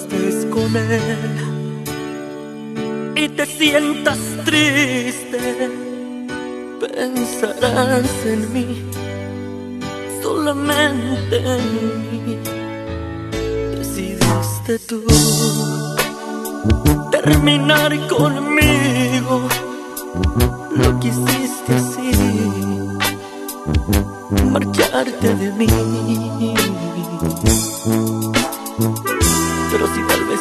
Estés con él y te sientas triste, pensarás en mí, solamente en mí. Decidiste tú terminar conmigo, lo quisiste así, marcharte de mí.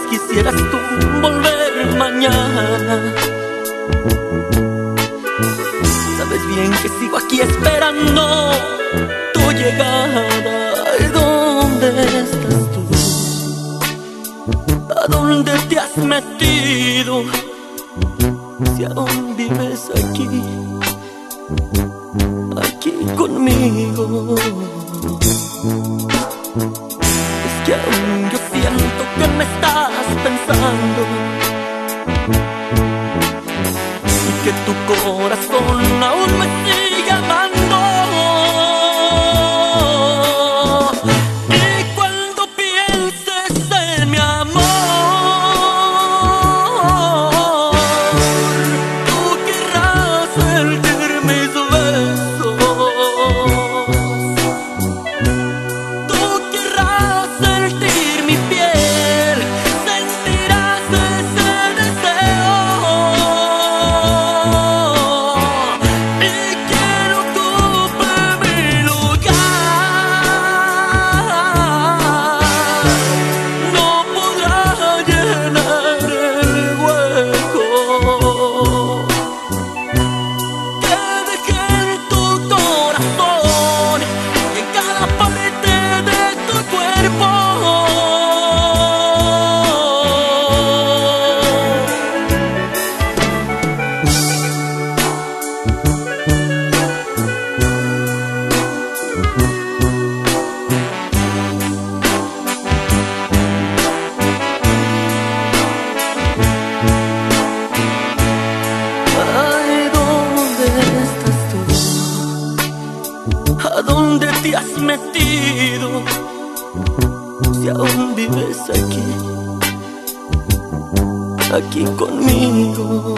Quisieras tú volver mañana, sabes bien que sigo aquí esperando tu llegada. ¿Y dónde estás tú? ¿A dónde te has metido? Si aún vives aquí, aquí conmigo. Metido? Si aún vives aquí, aquí conmigo.